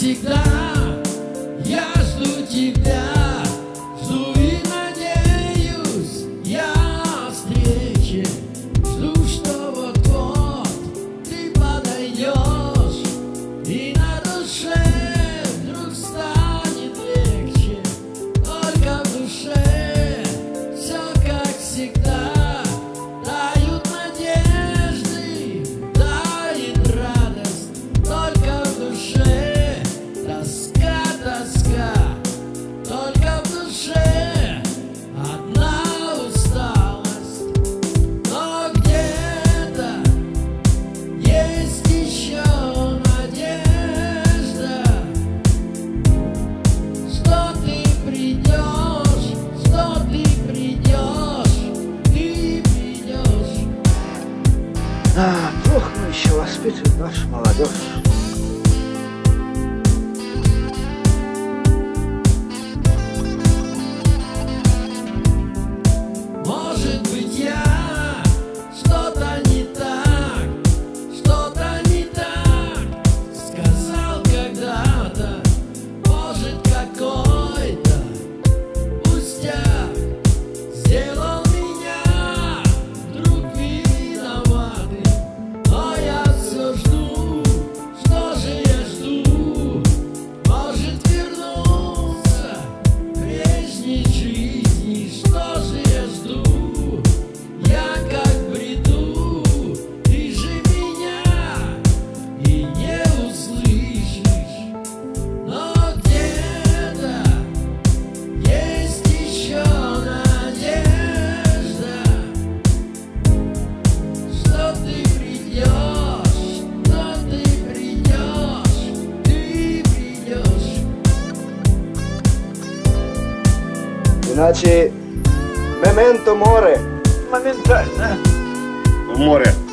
cidade. воспитывает наша молодежь. Znači, memento more. Memento... More.